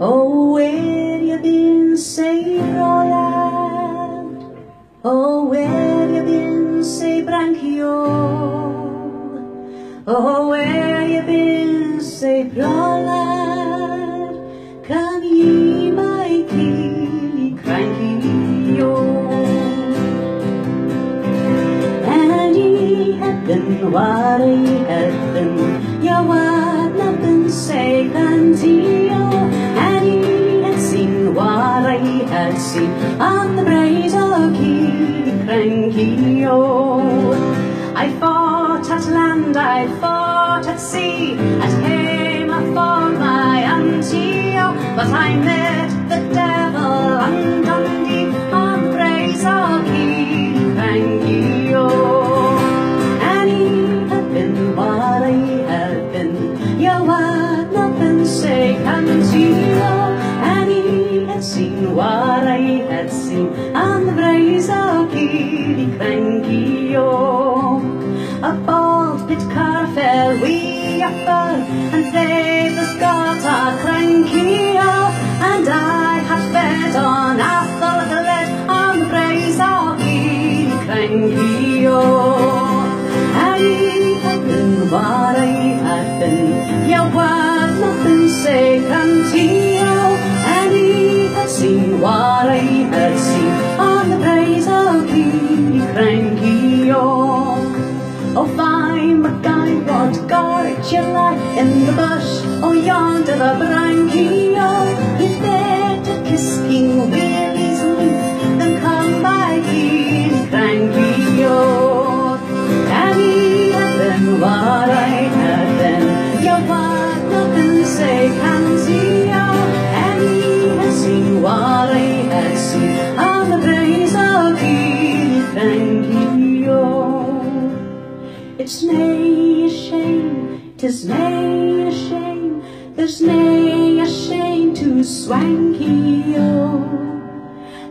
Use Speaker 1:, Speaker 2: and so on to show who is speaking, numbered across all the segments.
Speaker 1: Oh, where you been, say Roland? Oh, oh where you been, say Branchio? Oh, where you been, say Roland? Oh, Come ye, my cranky, oh. And ye have been, what ye have seen on the braes of Cranky, oh. I fought at land, I fought at sea, at home fought my auntie. But I met the Cranky, oh. A bald pit car fell we upper, and they was got a cranky, oh. And I had fed on apple the lead on the Cranky, oh. And had been what I been, you were nothing say canty, oh. And had seen what Oh, fine Mackay, what guard you like in the bush? Oh, yonder the branky York. He's there to kiss King Willie's lute, then come by cranky York. And he had been what I had been, your what nothing say can see, and he has seen what I had seen It's nae a shame, tis nae a shame, there's nae a shame to Swankie, oh.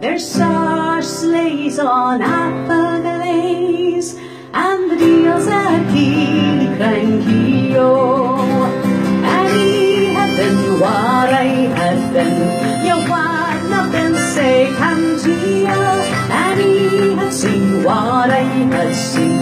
Speaker 1: There's sore sleighs on Appleglaze, and the deals at Killiecrankie, oh. And he had been what I had been, you want nothing say can't he, oh. And he had seen what I had seen